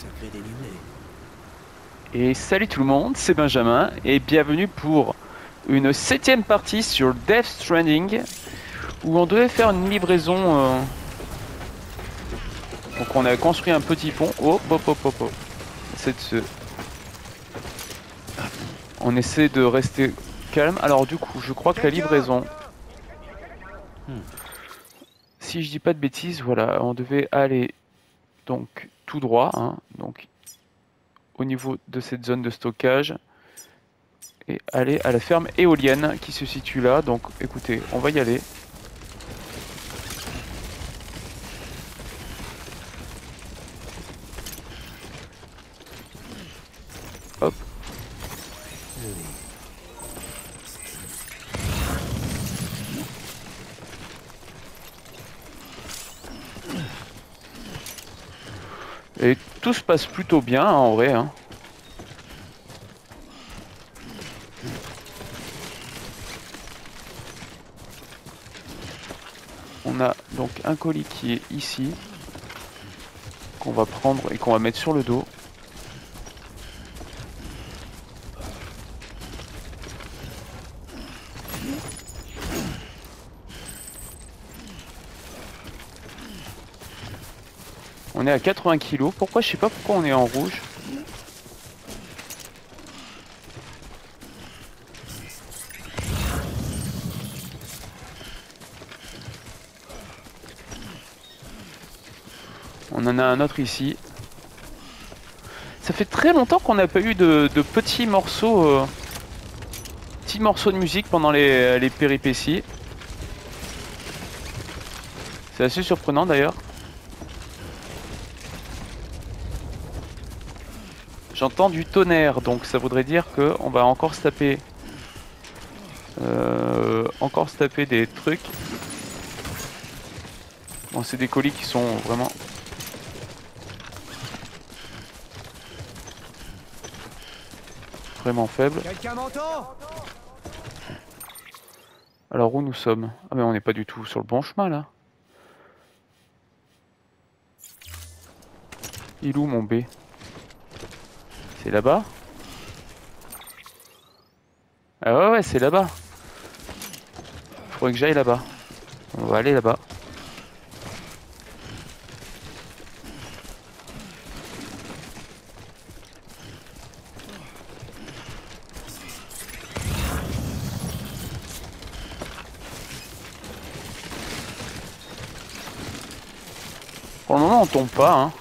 Sacré. Et salut tout le monde, c'est Benjamin et bienvenue pour une septième partie sur Death Stranding où on devait faire une livraison. euh, Donc on a construit un petit pont. Oh, hop, hop, hop, hop. C'est de On essaie de rester calme. Alors du coup, je crois que la livraison. Si je dis pas de bêtises, voilà, on devait aller donc tout droit, hein, donc au niveau de cette zone de stockage et aller à la ferme éolienne qui se situe là. Donc écoutez, on va y aller. Hop. Et tout se passe plutôt bien hein, en vrai. hein. On a donc un colis qui est ici, qu'on va prendre et qu'on va mettre sur le dos. On est à 80 kg. Pourquoi Je sais pas pourquoi on est en rouge. On en a un autre ici. Ça fait très longtemps qu'on n'a pas eu de, petits morceaux, euh, petits morceaux de musique pendant les péripéties. C'est assez surprenant d'ailleurs. J'entends du tonnerre, donc ça voudrait dire que on va encore se taper, euh, encore se taper des trucs. Bon, c'est des colis qui sont vraiment vraiment faibles. Alors où nous sommes? Ah mais on n'est pas du tout sur le bon chemin là. Il est où mon B? C'est là-bas Ah ouais ouais c'est là-bas. Faudrait que j'aille là-bas. On va aller là-bas. Pour le moment on tombe pas hein.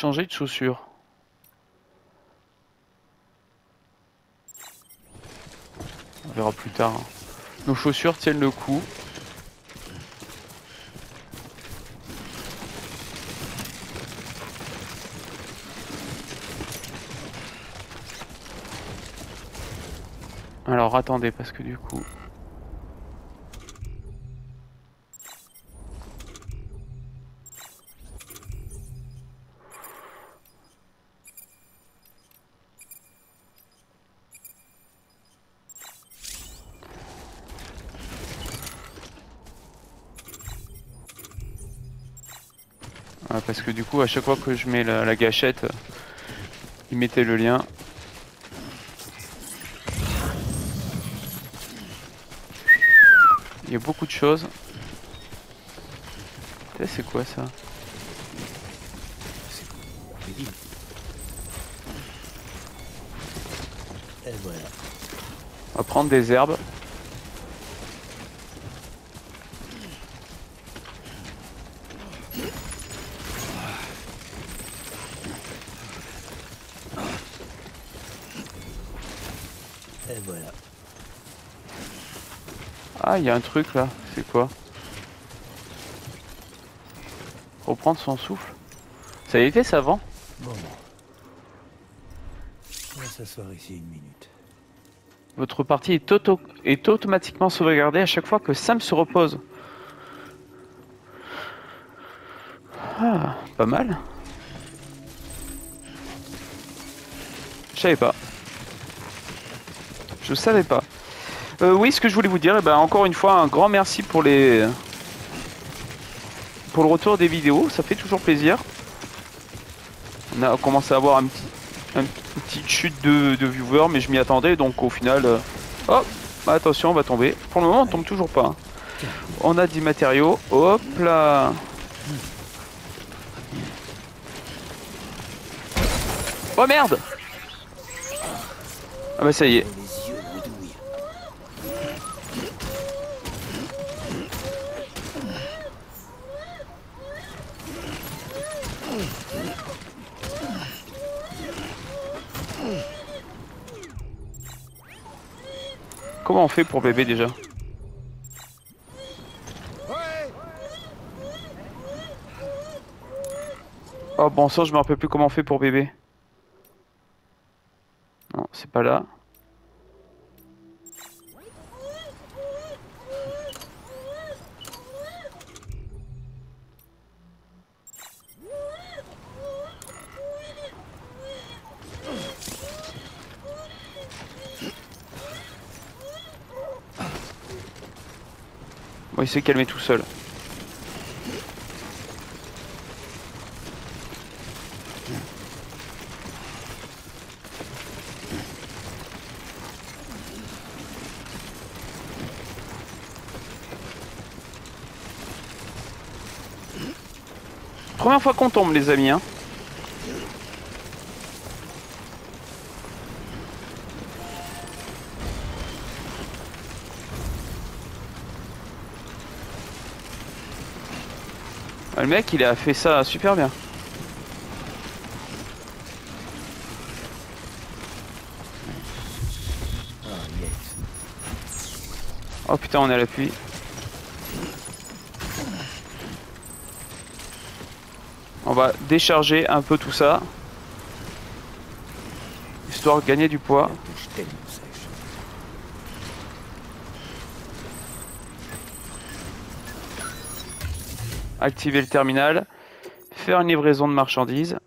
Changer de chaussures. On verra plus tard. hein. Nos chaussures tiennent le coup. Alors attendez parce que du coup... Ah, parce que du coup, à chaque fois que je mets la, gâchette, euh, il mettait le lien. Il y a beaucoup de choses. C'est quoi ça? On va prendre des herbes. Et voilà. Ah, il y a un truc là. C'est quoi Reprendre son souffle. Ça a été ça avant Bon. On va s'asseoir ici une minute. Votre partie est, auto- est automatiquement sauvegardée à chaque fois que Sam se repose. Ah, pas mal. Je savais pas. Je savais pas. Euh, oui, ce que je voulais vous dire, eh ben, encore une fois, un grand merci pour les pour le retour des vidéos, ça fait toujours plaisir. On a commencé à avoir un petit, un- une petite chute de, de viewers, mais je m'y attendais, donc au final... euh, Hop Attention, on va tomber. Pour le moment, on tombe toujours pas. hein. On a des matériaux. Hop là Oh merde Ah bah ça y est. Les yeux me douillent. Comment on fait pour bébé déjà Oh bon sang, je me rappelle plus comment on fait pour bébé. Non, c'est pas là. Bon, il s'est calmé tout seul. Première fois qu'on tombe, les amis. Hein. Mec, il a fait ça super bien. Oh putain, on est à l'appui. On va décharger un peu tout ça. Histoire de gagner du poids. La bouche tellement sèche. Activer le terminal. Faire une livraison de marchandises.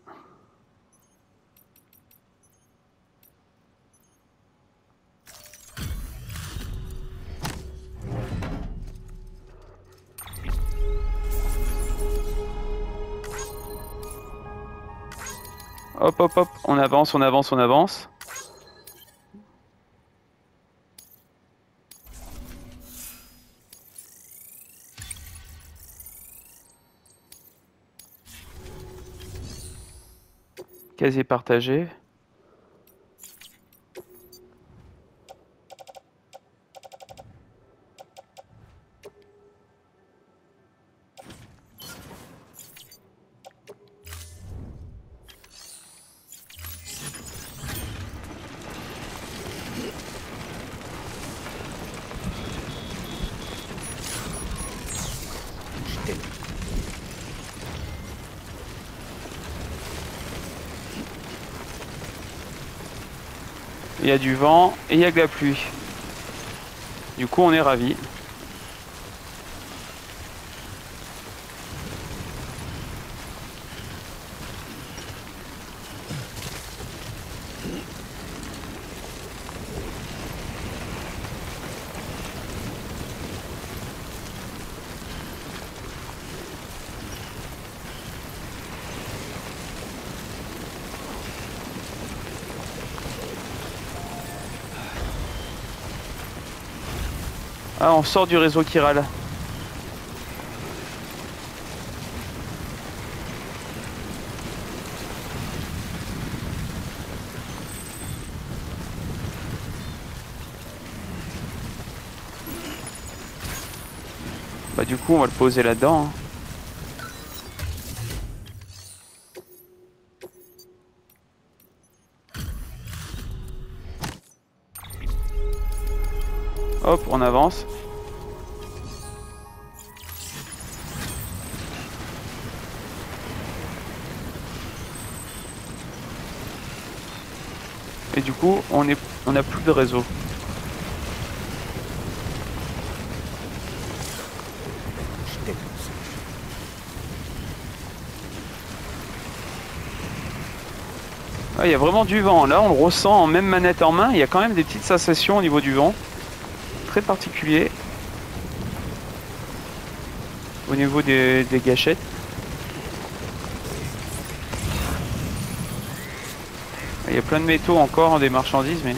Hop hop hop, on avance, on avance, on avance. Casier partagé. Il y a du vent et il y a de la pluie. Du coup, on est ravis. Ah, on sort du réseau Kiral. Bah du coup on va le poser là-dedans. hein. Hop, on avance. Et du coup, on n'a plus de réseau. Ah, Il y a vraiment du vent. Là, on le ressent en même manette en main. Il y a quand même des petites sensations au niveau du vent. Très particulier. au niveau des, gâchettes. Il y a plein de métaux encore, des marchandises, mais...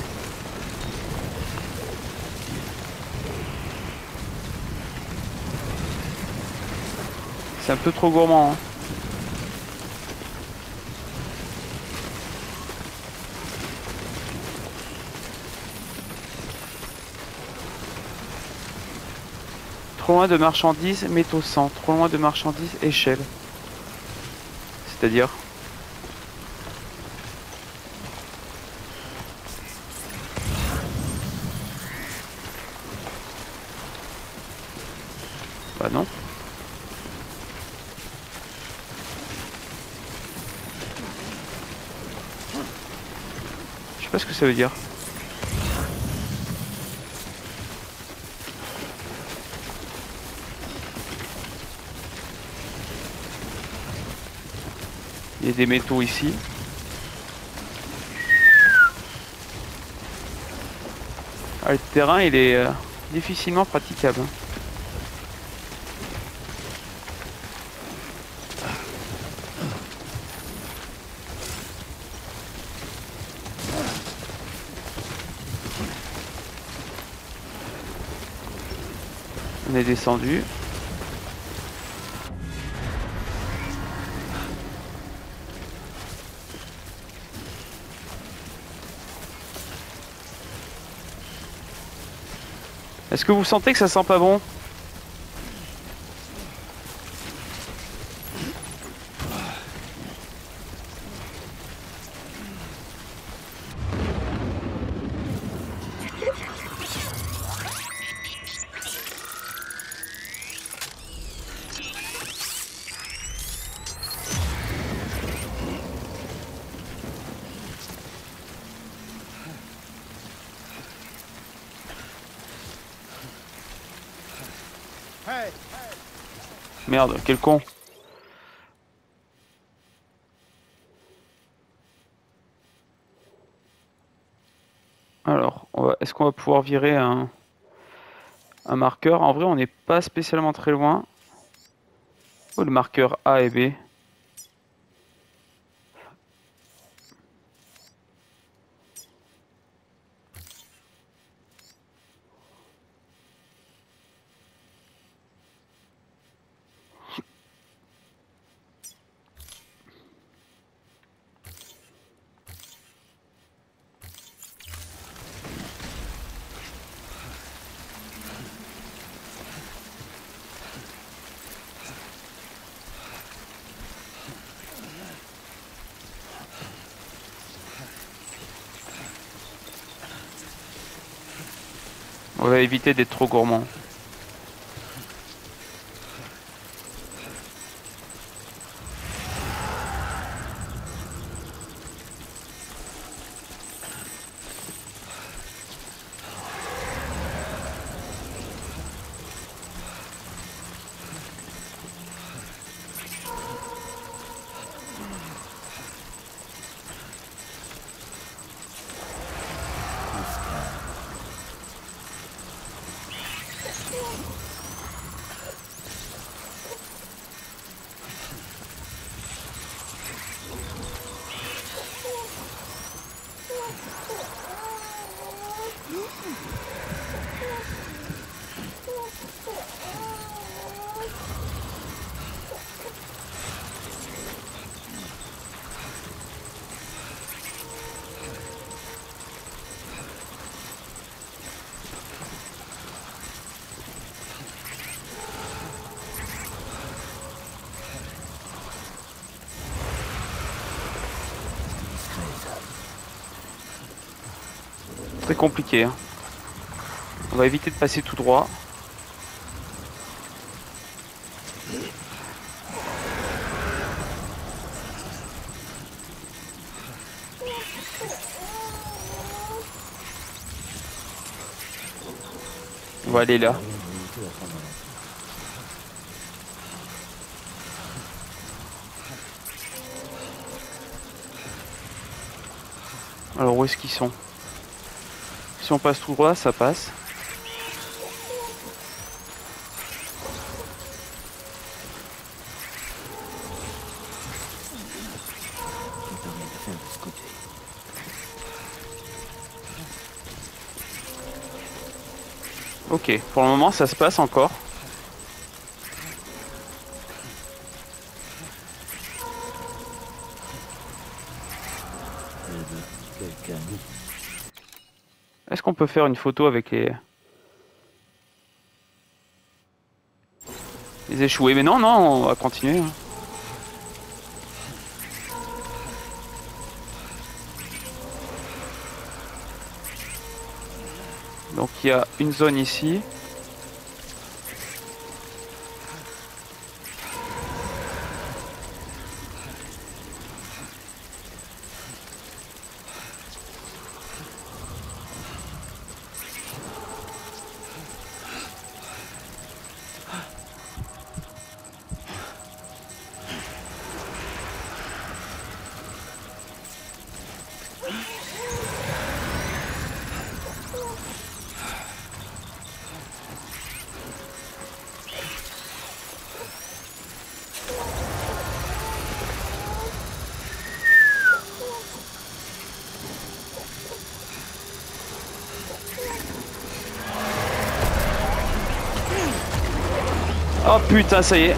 C'est un peu trop gourmand. hein. Trop loin de marchandises, métaux 100. Trop loin de marchandises, échelle. C'est-à-dire Bah non. Je sais pas ce que ça veut dire. Des métaux ici. Ah, le terrain il est euh, difficilement praticable. On est descendu. Est-ce que vous sentez que ça sent pas bon? Merde, quel con. Alors, est-ce qu'on va pouvoir virer un, un marqueur? En vrai, on n'est pas spécialement très loin. Oh, le marqueur A et B. On va éviter d'être trop gourmand. Très compliqué. hein. On va éviter de passer tout droit. On va aller là. Alors où est-ce qu'ils sont? Si on passe tout droit, ça passe. Ok, pour le moment ça se passe encore. Faire une photo avec les... Les échoués Mais non, non, on va continuer. hein. Donc il y a une zone ici. Oh putain, ça y est.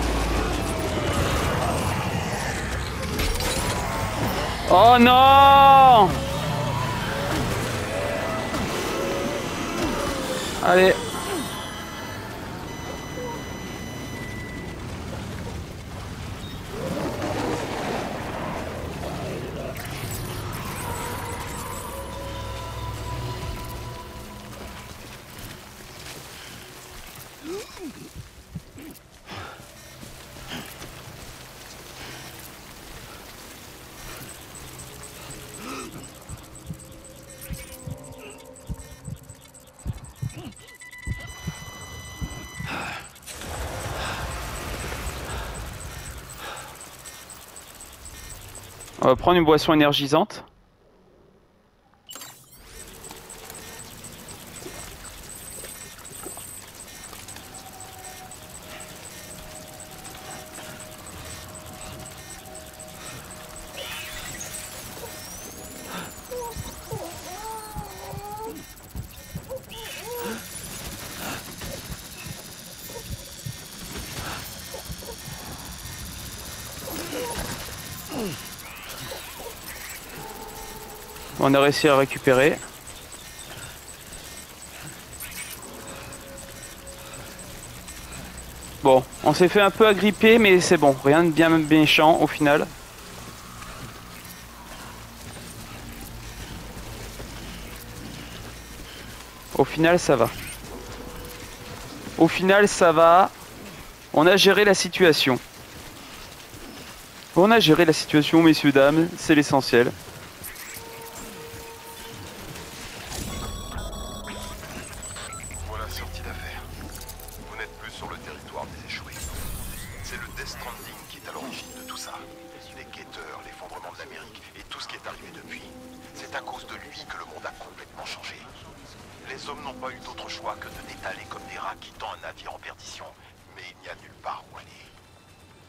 Oh non Allez. Va prendre une boisson énergisante. On a réussi à récupérer. Bon, on s'est fait un peu agripper, mais c'est bon, rien de bien méchant au final. Au final, ça va. Au final, ça va. On a géré la situation. On a géré la situation, messieurs, dames, c'est l'essentiel. À cause de lui que le monde a complètement changé. Les hommes n'ont pas eu d'autre choix que de n'étaler comme des rats quittant un navire en perdition. Mais il n'y a nulle part où aller.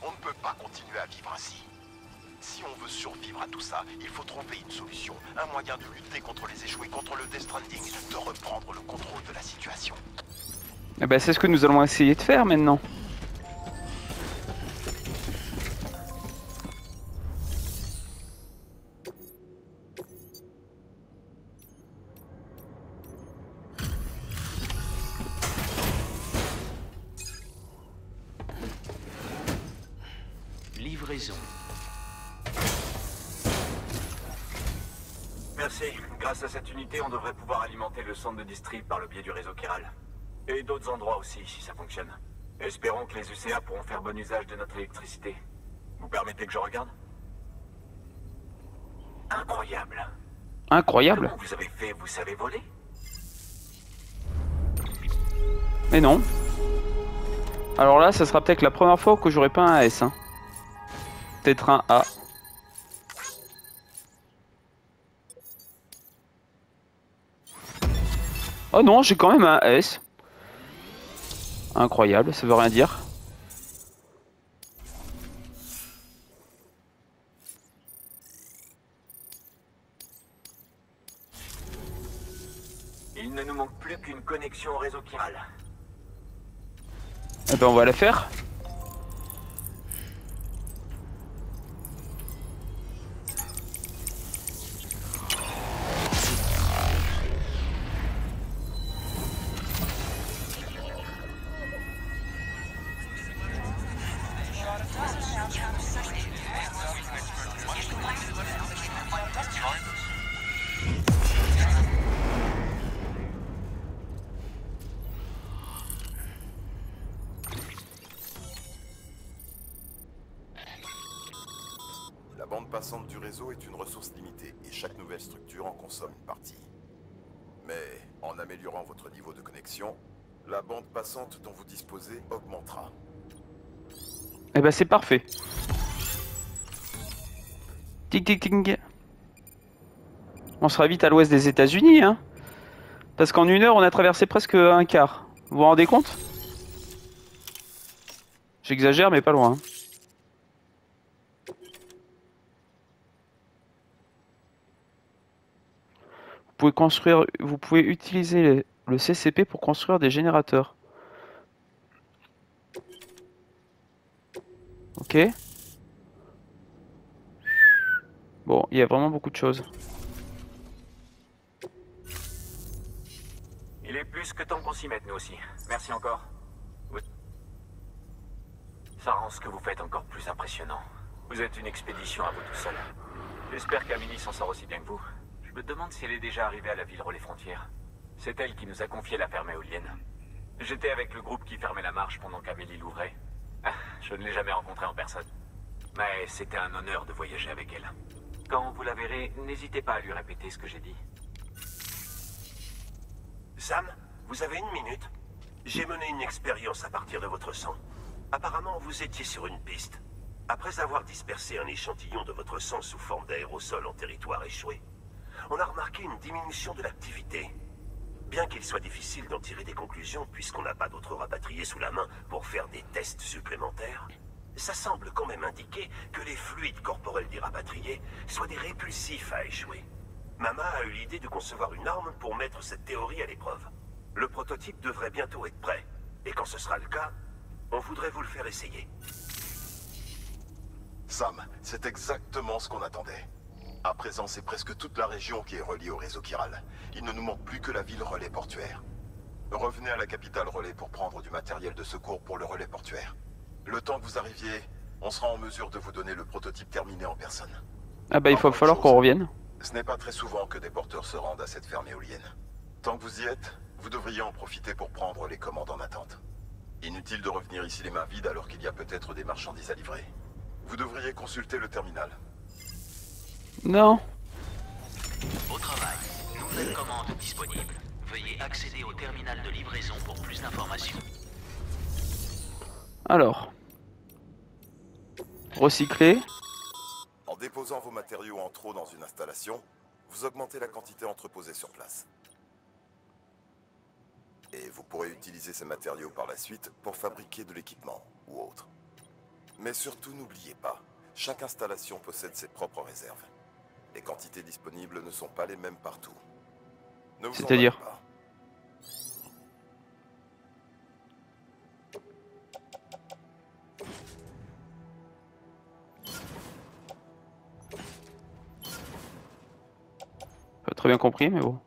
On ne peut pas continuer à vivre ainsi. Si on veut survivre à tout ça, il faut trouver une solution, un moyen de lutter contre les échoués, contre le Death Stranding, de reprendre le contrôle de la situation. Eh ben, c'est ce que nous allons essayer de faire maintenant. Le centre de distrib par le biais du réseau chiral. Et d'autres endroits aussi, si ça fonctionne. Espérons que les UCA pourront faire bon usage de notre électricité. Vous permettez que je regarde? Incroyable. Incroyable. Comment vous avez fait? Vous savez voler? Mais non. Alors là, ça sera peut-être la première fois que j'aurai pas un S. hein. Peut-être un A. Oh non, j'ai quand même un S. Incroyable, ça veut rien dire. Il ne nous manque plus qu'une connexion. au réseau chiral. Eh ben on va la faire. Réseau est une ressource limitée et chaque nouvelle structure en consomme une partie. Mais en améliorant votre niveau de connexion, la bande passante dont vous disposez augmentera. Eh ben c'est parfait. Tic tic tic. On sera vite à l'ouest des États-Unis, hein. Parce qu'en une heure, on a traversé presque un quart. Vous vous rendez compte? J'exagère, mais pas loin. hein. Pouvez construire, vous pouvez utiliser le- CCP pour construire des générateurs. Ok. Bon, il y a vraiment beaucoup de choses. Il est plus que temps qu'on s'y mette, nous aussi. Merci encore. Ça rend ce que vous faites encore plus impressionnant. Vous êtes une expédition à vous tout seul. J'espère qu'Amélie s'en sort aussi bien que vous. Je me demande si elle est déjà arrivée à la ville relais frontières. C'est elle qui nous a confié la ferme éolienne. J'étais avec le groupe qui fermait la marche pendant qu'Amélie l'ouvrait. Ah, Je ne l'ai jamais rencontrée en personne. Mais c'était un honneur de voyager avec elle. Quand vous la verrez, n'hésitez pas à lui répéter ce que j'ai dit. Sam, vous avez une minute J'ai mené une expérience à partir de votre sang. Apparemment, vous étiez sur une piste. Après avoir dispersé un échantillon de votre sang sous forme d'aérosol en territoire échoué, on a remarqué une diminution de l'activité. Bien qu'il soit difficile d'en tirer des conclusions puisqu'on n'a pas d'autres rapatriés sous la main pour faire des tests supplémentaires, ça semble quand même indiquer que les fluides corporels des rapatriés soient des répulsifs à échouer. Mama a eu l'idée de concevoir une arme pour mettre cette théorie à l'épreuve. Le prototype devrait bientôt être prêt. Et quand ce sera le cas, on voudrait vous le faire essayer. Sam, c'est exactement ce qu'on attendait. À présent, c'est presque toute la région qui est reliée au réseau chiral. Il ne nous manque plus que la ville relais portuaire. Revenez à la capitale relais pour prendre du matériel de secours pour le relais portuaire. Le temps que vous arriviez, on sera en mesure de vous donner le prototype terminé en personne. Ah bah il va falloir qu'on revienne. Ce n'est pas très souvent que des porteurs se rendent à cette ferme éolienne. Tant que vous y êtes, vous devriez en profiter pour prendre les commandes en attente. Inutile de revenir ici les mains vides alors qu'il y a peut-être des marchandises à livrer. Vous devriez consulter le terminal. Non. Au travail, nouvelle commande disponible. Veuillez accéder au terminal de livraison pour plus d'informations. Alors. Recycler. En déposant vos matériaux en trop dans une installation, vous augmentez la quantité entreposée sur place. Et vous pourrez utiliser ces matériaux par la suite pour fabriquer de l'équipement ou autre. Mais surtout n'oubliez pas, chaque installation possède ses propres réserves. Les quantités disponibles ne sont pas les mêmes partout. C'est-à-dire. Pas très bien compris, mais bon.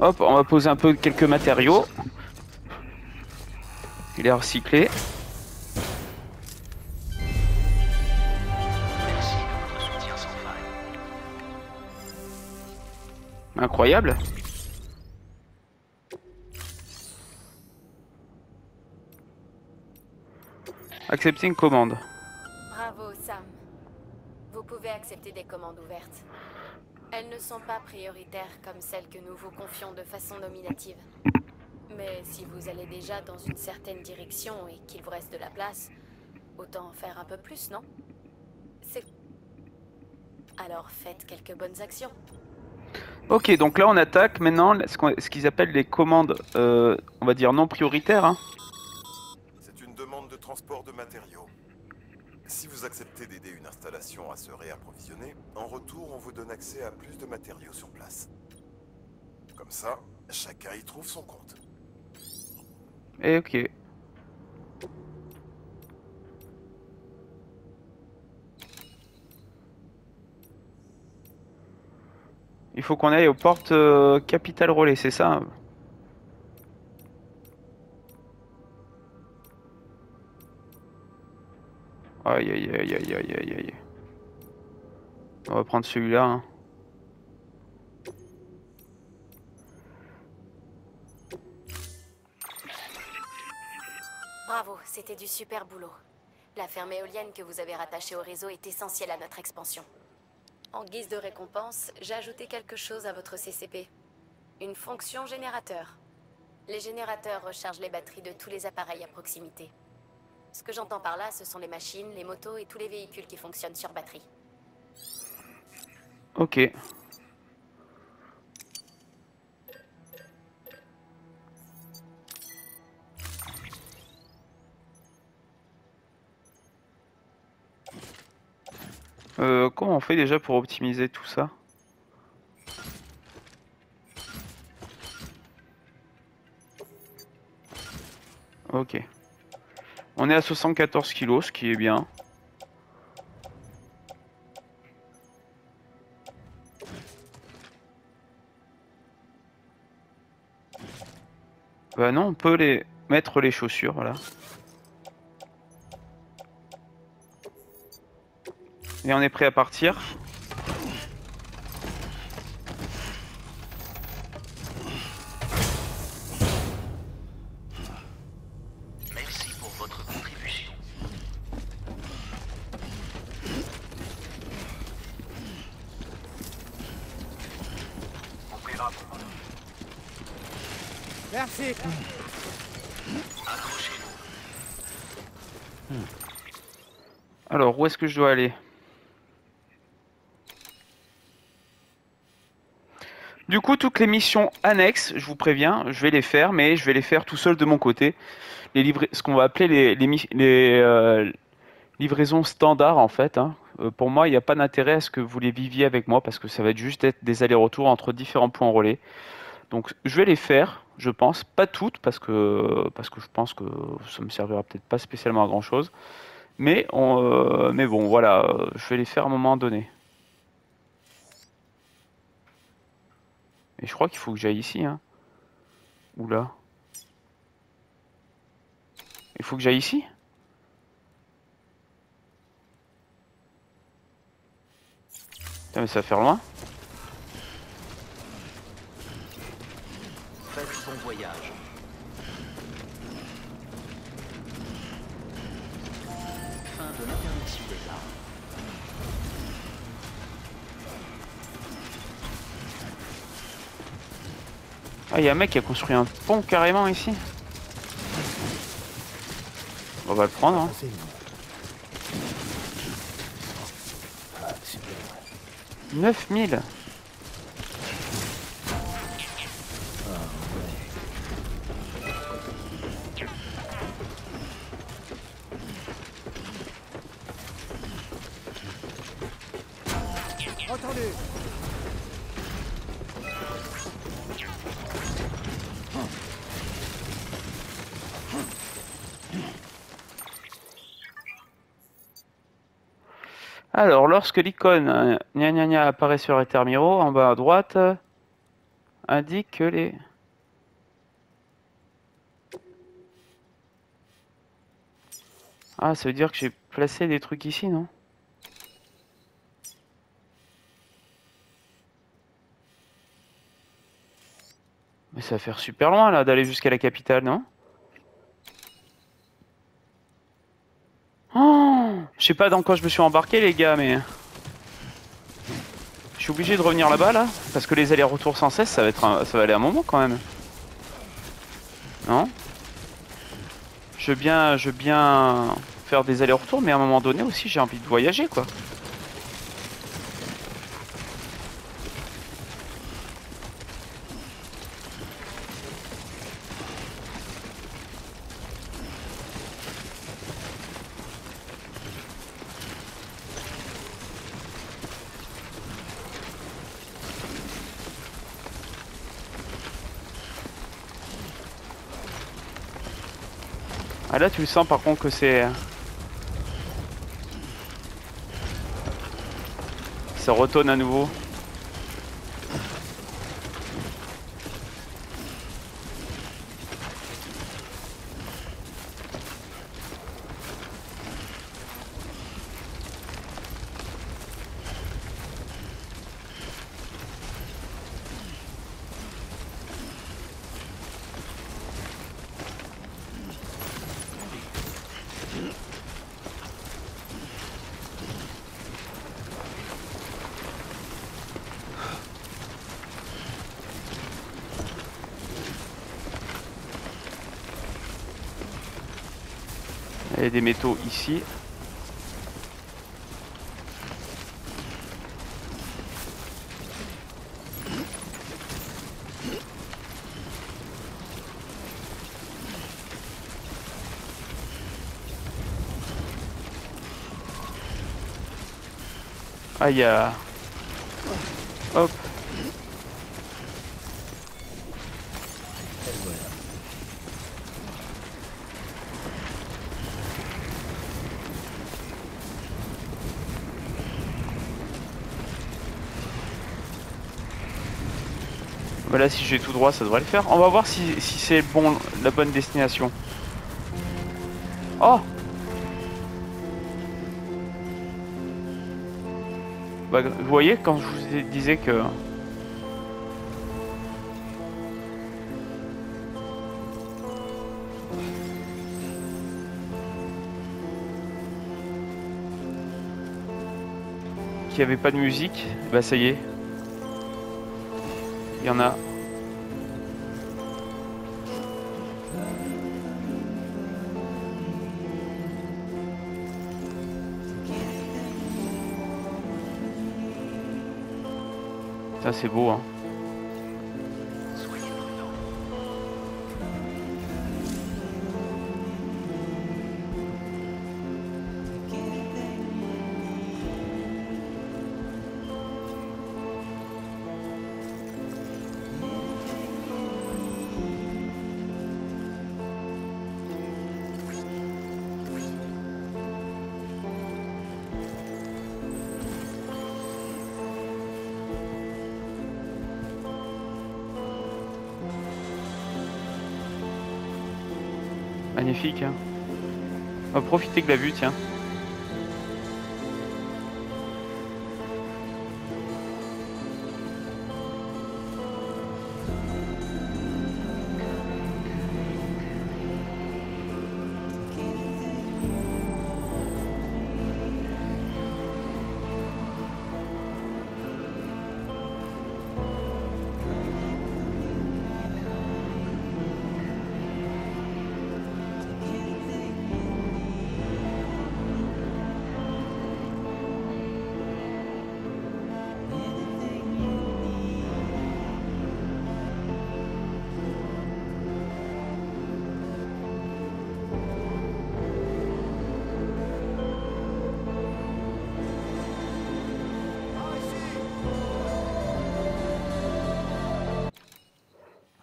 Hop, on va poser un peu quelques matériaux. Il est recyclé. Incroyable. Accepter une commande. Bravo, Sam. Vous pouvez accepter des commandes ouvertes. Ne sont pas prioritaires comme celles que nous vous confions de façon nominative. Mais si vous allez déjà dans une certaine direction et qu'il vous reste de la place, autant en faire un peu plus, non? C'est... Alors faites quelques bonnes actions. Ok, donc là on attaque maintenant ce qu'ils appellent les commandes, euh, on va dire non prioritaires. hein. À se réapprovisionner, en retour, on vous donne accès à plus de matériaux sur place. Comme ça, chacun y trouve son compte. Et ok. Il faut qu'on aille aux portes euh, Capital Relais, c'est ça hein? Aïe aïe aïe aïe aïe aïe aïe. On va prendre celui-là. hein. Bravo, c'était du super boulot. La ferme éolienne que vous avez rattachée au réseau est essentielle à notre expansion. En guise de récompense, j'ai ajouté quelque chose à votre CCP. Une fonction générateur. Les générateurs rechargent les batteries de tous les appareils à proximité. Ce que j'entends par là, ce sont les machines, les motos et tous les véhicules qui fonctionnent sur batterie. Ok. Euh, comment on fait déjà pour optimiser tout ça? Ok. On est à 74 kilos, ce qui est bien. Bah non, on peut les mettre les chaussures, voilà. Et on est prêt à partir. Merci pour votre contribution. On priera pour moi. Merci. Accrochez-vous. Alors, où que je dois aller Du coup, toutes les missions annexes, je vous préviens, je vais les faire, mais je vais les faire tout seul de mon côté. Les ce qu'on va appeler les, euh, livraisons standards, en fait. hein. Euh, pour moi, il n'y a pas d'intérêt à ce que vous les viviez avec moi, parce que ça va être juste être des allers-retours entre différents points relais. Donc, je vais les faire, je pense, pas toutes, parce que, parce que je pense que ça me servira peut-être pas spécialement à grand-chose. Mais, on, euh, mais bon, voilà, je vais les faire à un moment donné. Et je crois qu'il faut que j'aille ici, hein. Ou. Il faut que j'aille ici? Putain, mais ça va faire loin. Faites bon voyage. Ah, il y a un mec qui a construit un pont carrément ici. On va le prendre, hein. Ah, super. 9000 lorsque l'icône euh, gna gna gna apparaît sur Etermiro, en bas à droite, euh, indique que les... Ah, ça veut dire que j'ai placé des trucs ici, non? Mais ça va faire super loin, là, d'aller jusqu'à la capitale, non Oh Je sais pas dans quoi je me suis embarqué, les gars, mais... Je suis obligé de revenir là-bas, là Parce que les allers-retours sans cesse, ça va, être ça va aller un moment, quand même. Non? Je bien, je veux bien faire des allers-retours, mais à un moment donné aussi, j'ai envie de voyager, quoi. Ah là tu le sens par contre que c'est... Ça retourne à nouveau. Ici. Ah, il y. Là si j'ai tout droit ça devrait le faire. On va voir si, si c'est bon la bonne destination. Oh Bah vous voyez quand je vous disais que... Qu'il n'y avait pas de musique, bah ça y est, il y en a. C'est beau hein. Hein. On va profiter de la vue tiens.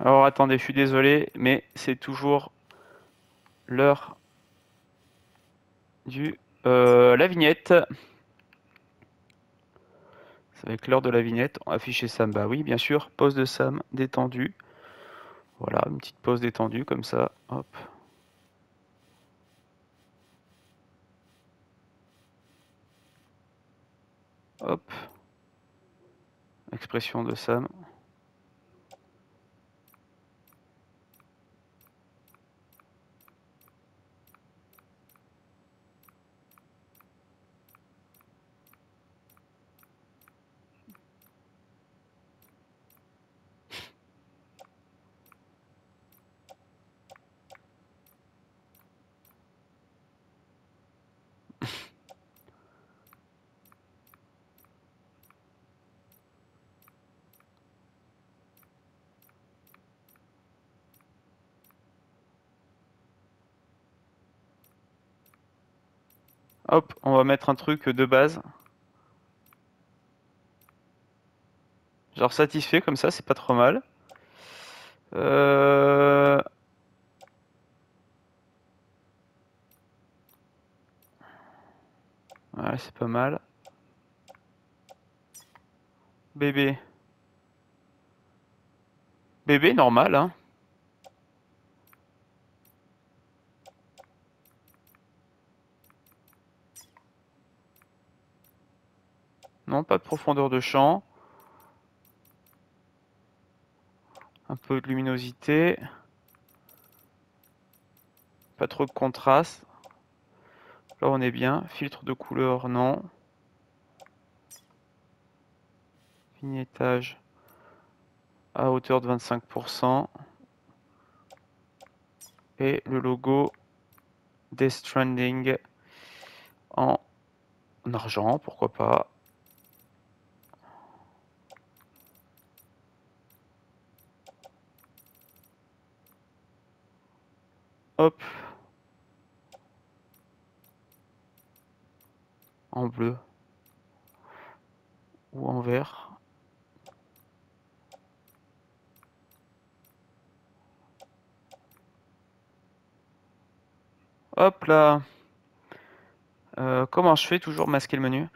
Alors attendez, je suis désolé, mais c'est toujours l'heure du euh, la vignette. Va être l'heure de la vignette. Afficher Sam, bah oui, bien sûr. Pause de Sam, détendu. Voilà, une petite pause détendue comme ça. Hop. Hop. Expression de Sam. Hop, on va mettre un truc de base. Genre satisfait comme ça, c'est pas trop mal. Euh... Ouais, c'est pas mal. Bébé. Bébé normal, hein. Non, pas de profondeur de champ. Un peu de luminosité. Pas trop de contraste. Là, on est bien. Filtre de couleur, non. Vignettage à hauteur de 25%. Et le logo Death Stranding en argent, pourquoi pas. Hop. En bleu. Ou en vert. Hop là. Euh, comment je fais Toujours masquer le menu?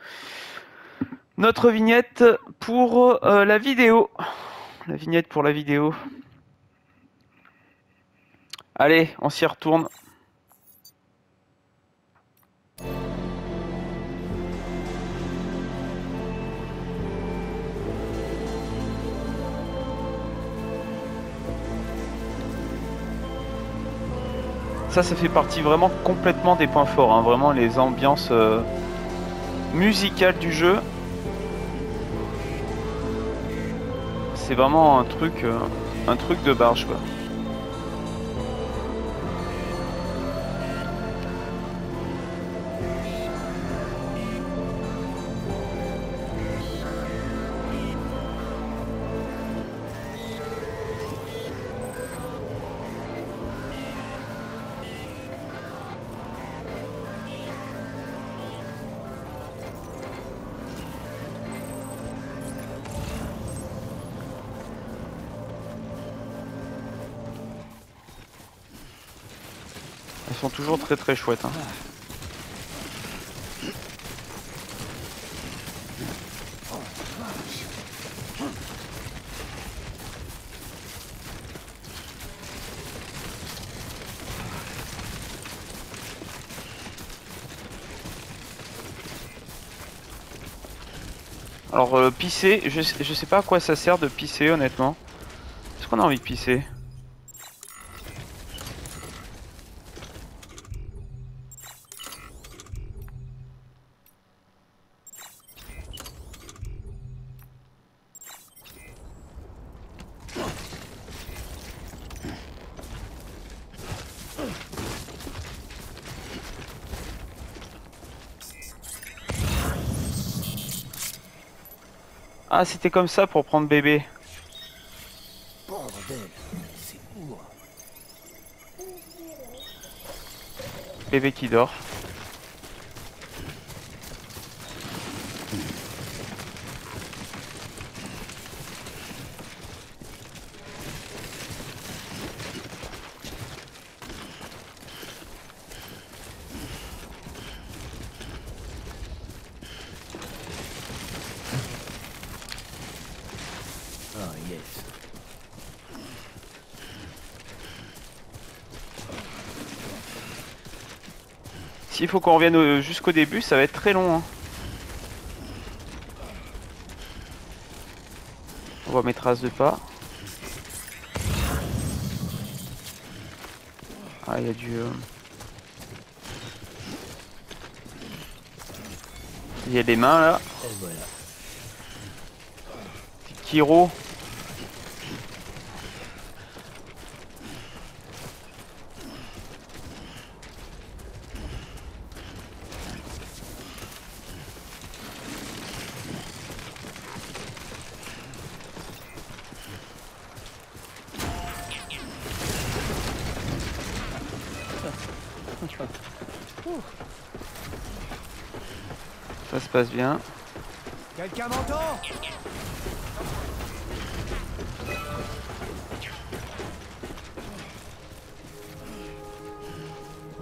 Notre vignette pour euh, la vidéo. La vignette pour la vidéo. Allez, on s'y retourne. Ça, ça fait partie vraiment complètement des points forts. hein. Vraiment les ambiances euh, musicales du jeu. C'est vraiment un truc, euh, un truc de barge quoi. Toujours très très chouettes. hein. Alors euh, pisser, je, je sais pas à quoi ça sert de pisser honnêtement. Est-ce qu'on a envie de pisser? Ah c'était comme ça pour prendre bébé. C'est Bébé qui dort. Faut qu'on revienne au- jusqu'au début, ça va être très long. hein. On voit mes traces de pas. Ah, il y a du... euh, Il y a des mains là. Voilà. Kiro. Ça se passe bien. Quelqu'un m'entend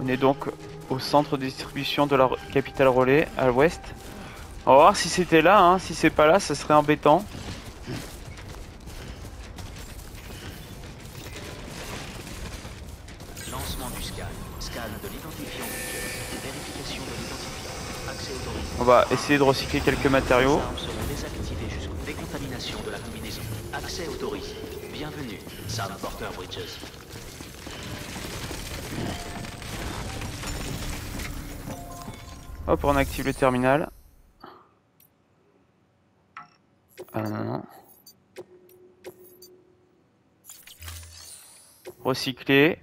On est donc au centre de distribution de la capitale relais à l'ouest. On va voir si c'était là, hein. si c'est pas là, ça serait embêtant. Essayer de recycler quelques matériaux. Hop, on active le terminal. Ah non, non, non. Recycler.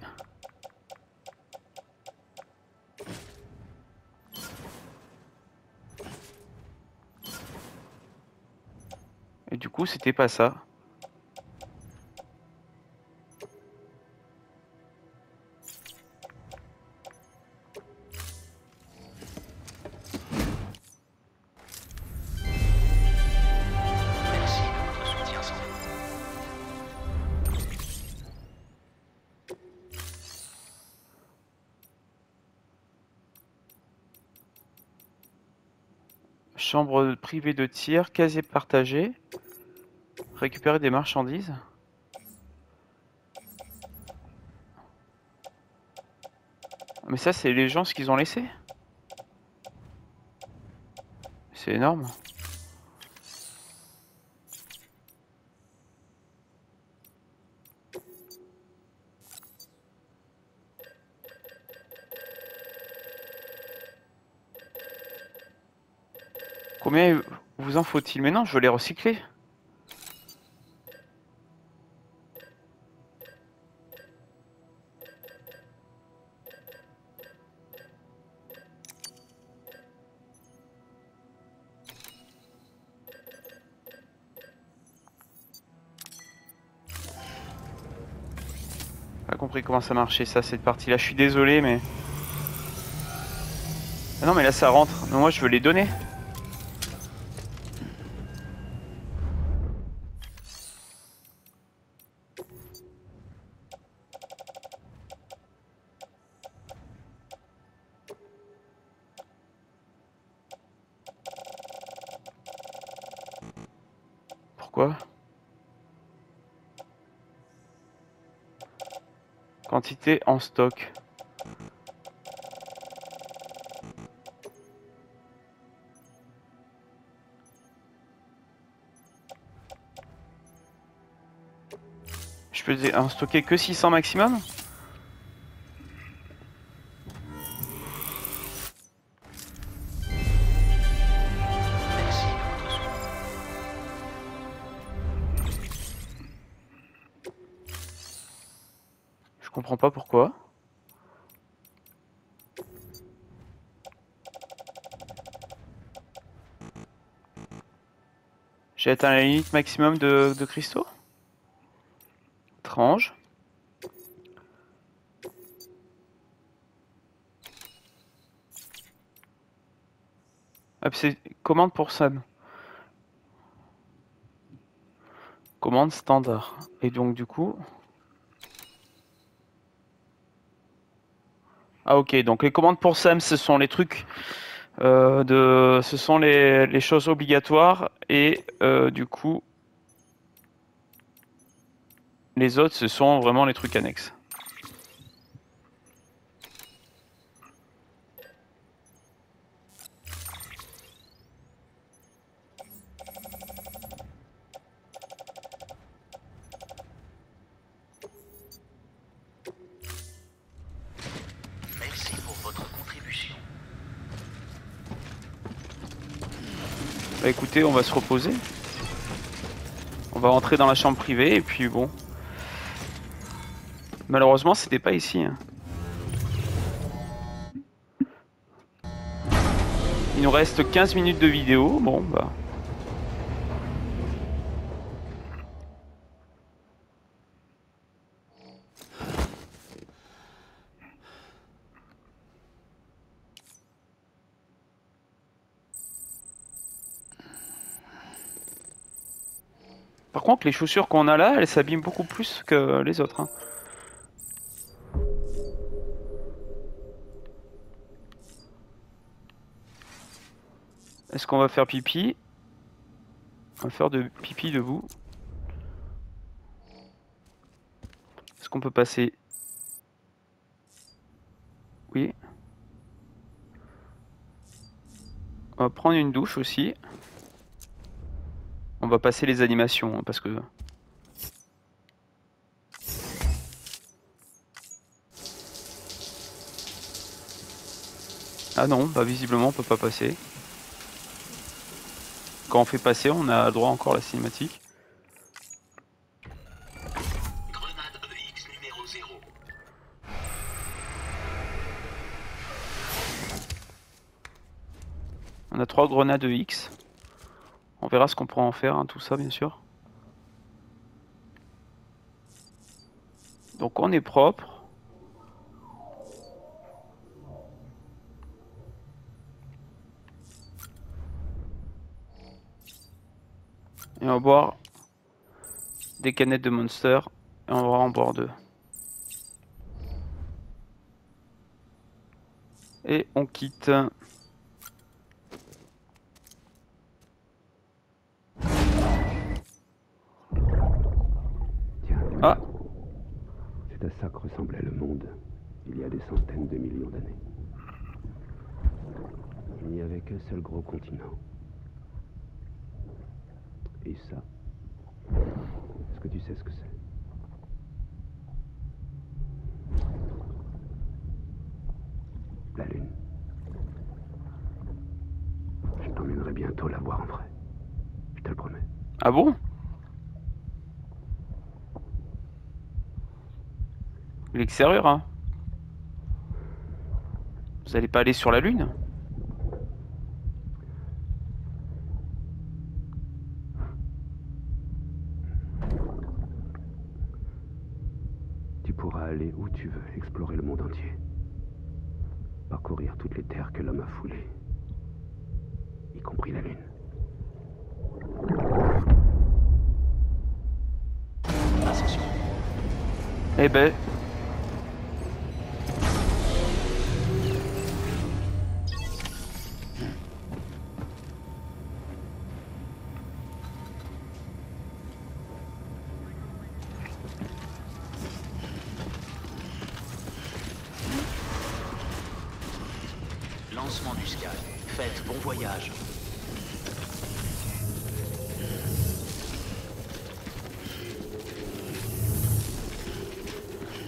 Et du coup, c'était pas ça. Chambre privée de tir, casier partagé. Récupérer des marchandises. Mais ça, c'est les gens ce qu'ils ont laissé. C'est énorme. Combien vous en faut-il Mais non, je veux les recycler. Pas compris comment ça marchait ça cette partie là. Je suis désolé mais. Ah non mais là ça rentre. Moi je veux les donner. En stock. Je peux en stocker que 600 maximum? Atteint la limite maximum de, cristaux Étrange. Ah, c'est commande pour Sam. Commande standard. Et donc du coup... Ah ok, donc les commandes pour Sam, ce sont les trucs euh, de, ce sont les choses obligatoires et euh, du coup les autres, ce sont vraiment les trucs annexes. Bah écoutez, on va se reposer. On va rentrer dans la chambre privée et puis bon. Malheureusement, c'était pas ici. hein. Il nous reste 15 minutes de vidéo. Bon, bah. les chaussures qu'on a là, elles s'abîment beaucoup plus que les autres. Hein. Est-ce qu'on va faire pipi? On va faire de pipi debout. Est-ce qu'on peut passer? Oui. On va prendre une douche aussi. On va passer les animations hein, parce que Ah non, bah visiblement on peut pas passer. Quand on fait passer, on a droit encore à la cinématique. Grenade EX numéro 0. On a trois grenades X. On verra ce qu'on pourra en faire, hein, tout ça bien sûr. Donc on est propre. Et on va boire des canettes de Monster. Et on va en boire deux. Et on quitte. Tiens, Ah, c'est à ça que ressemblait le monde il y a des centaines de millions d'années. Il n'y avait qu'un seul gros continent. Et ça, est-ce que tu sais ce que c'est? La Lune. Je t'emmènerai bientôt la voir en vrai. Je te le promets. ah bon? L'extérieur, hein Vous allez pas aller sur la Lune? Tu pourras aller où tu veux, explorer le monde entier. Parcourir toutes les terres que l'homme a foulées, y compris la Lune. Ascension. Eh ben. Voyage.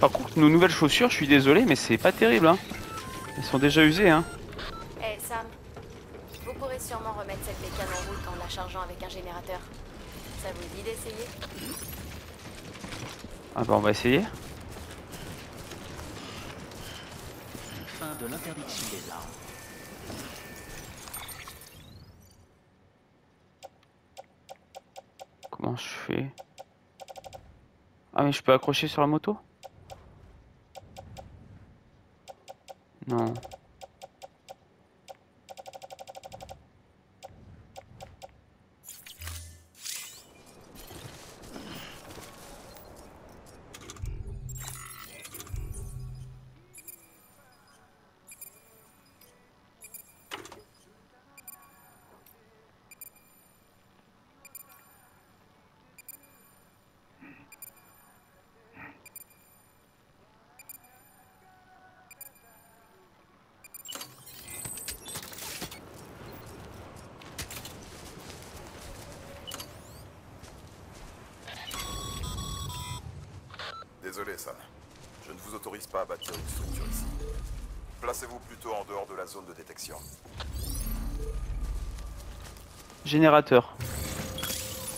Par contre, nos nouvelles chaussures, je suis désolé, mais c'est pas terrible, hein. Elles sont déjà usées, hein. Eh Sam, vous pourrez sûrement remettre cette bécane en route en la chargeant avec un générateur. Ça vous dit d'essayer? Ah bah on va essayer. Fin de l'interdiction des armes. Comment je fais Ah mais je peux accrocher sur la moto? Non.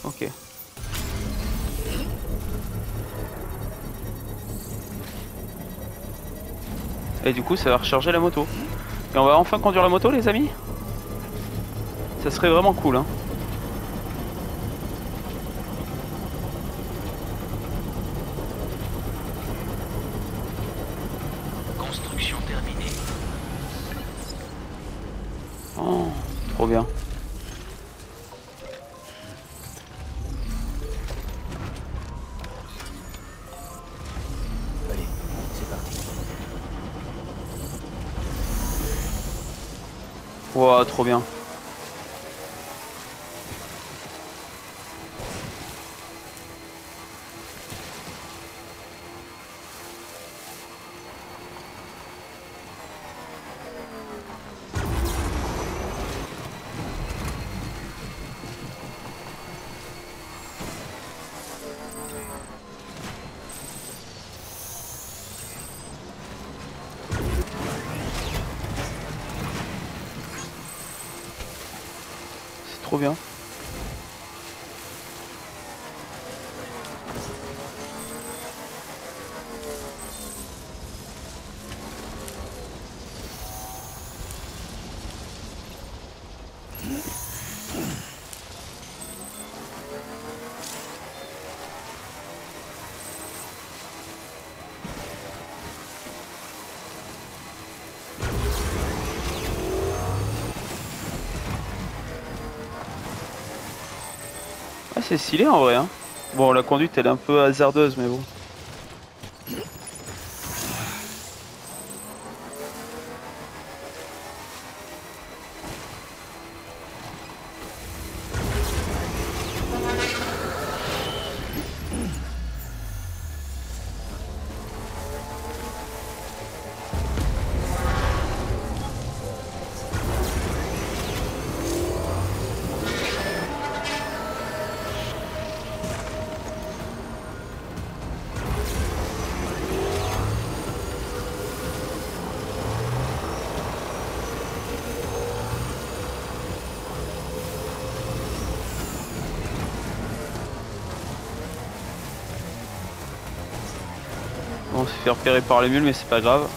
Ok. Et du coup, ça va recharger la moto. Et on va enfin conduire la moto, les amis? Ça serait vraiment cool, hein. Construction terminée. Oh, trop bien. Trop bien. C'est stylé en vrai. Hein. Bon, la conduite elle est un peu hasardeuse, mais bon. On se fait repérer par les mules, mais c'est pas grave.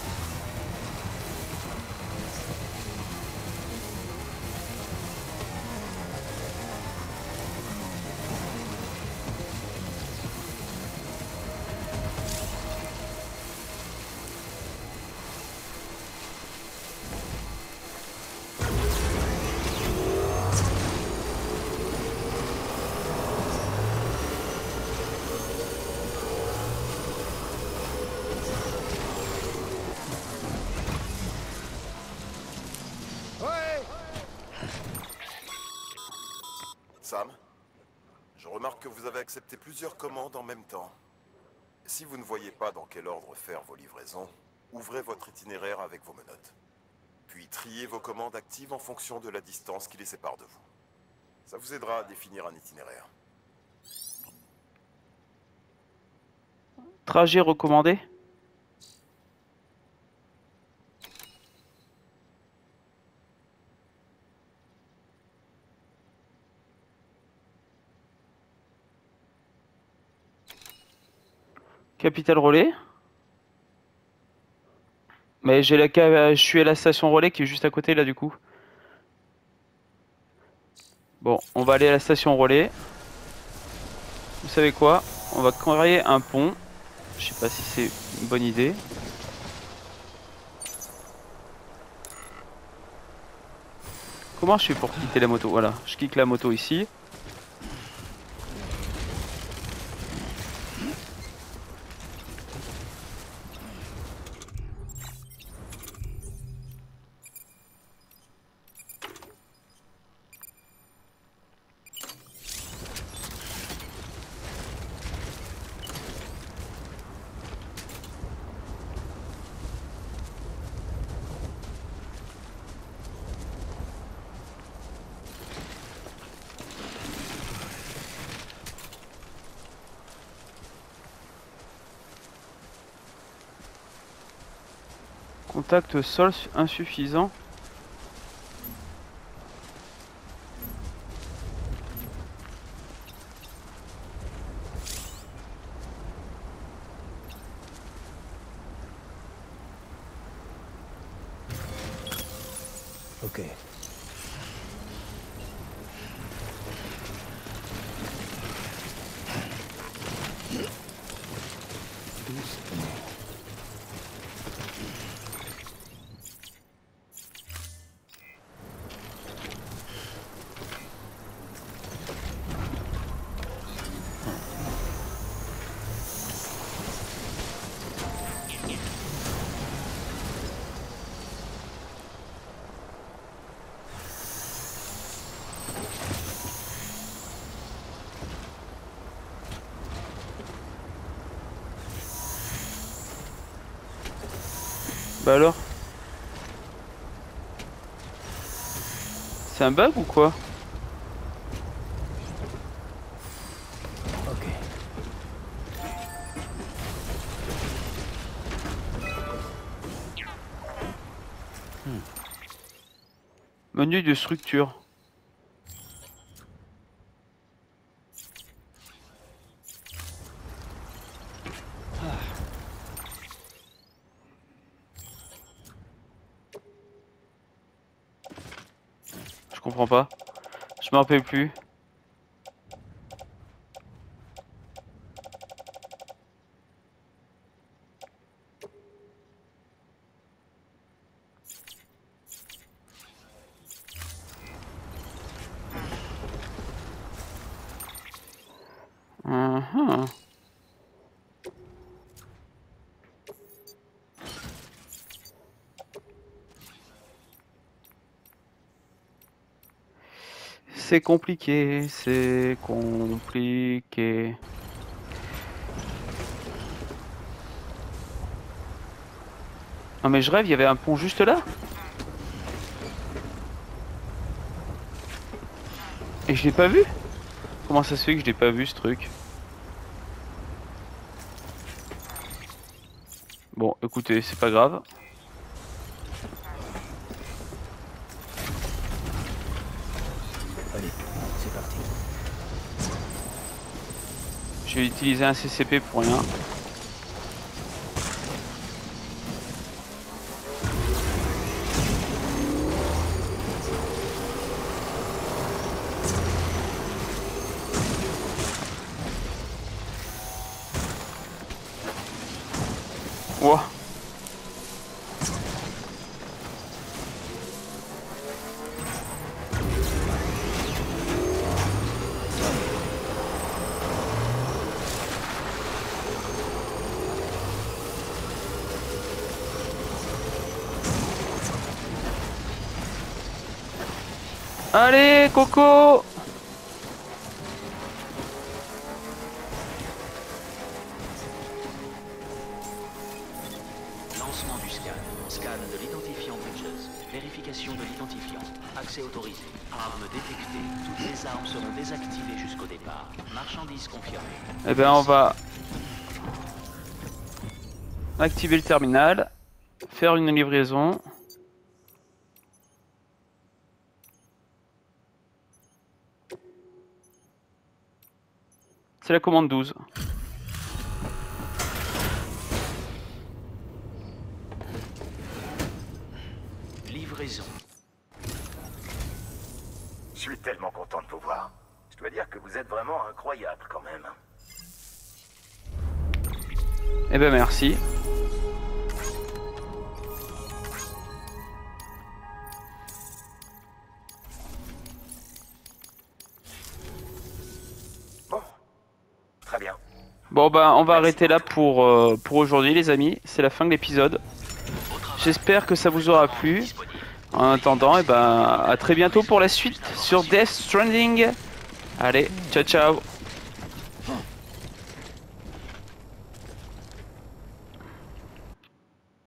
Accepté plusieurs commandes en même temps. Si vous ne voyez pas dans quel ordre faire vos livraisons, ouvrez votre itinéraire avec vos menottes. Puis triez vos commandes actives en fonction de la distance qui les sépare de vous. Ça vous aidera à définir un itinéraire. Trajet recommandé? Capital relais Mais j'ai la ca- je suis à la station relais qui est juste à côté là du coup. Bon, on va aller à la station relais. Vous savez quoi? On va créer un pont. Je sais pas si c'est une bonne idée. Comment je fais pour quitter la moto? Voilà, je quitte la moto ici. Contact sol insuffisant. Ok. Doucement. Bah alors C'est un bug ou quoi Ok. Menu de structure. Pas. Je m'en rappelle plus. C'est compliqué, c'est compliqué. Non mais je rêve, il y avait un pont juste là Et je l'ai pas vu Comment ça se fait que je l'ai pas vu ce truc? Bon, écoutez, c'est pas grave. Allez, c'est parti. Je vais utiliser un CCP pour rien. Allez, Coco Lancement du scan. Scan de l'identifiant Bridges. Vérification de l'identifiant. Accès autorisé. Armes détectées. Toutes les armes seront désactivées jusqu'au départ. Marchandises confirmées. Eh ben, on va activer le terminal, faire une livraison. C'est la commande 12. Livraison. Je suis tellement content de vous voir. Je dois dire que vous êtes vraiment incroyable quand même. Eh ben merci. Bon bah on va arrêter là pour, euh, pour aujourd'hui les amis. C'est la fin de l'épisode. J'espère que ça vous aura plu. En attendant, et ben à très bientôt pour la suite sur Death Stranding. Allez, ciao ciao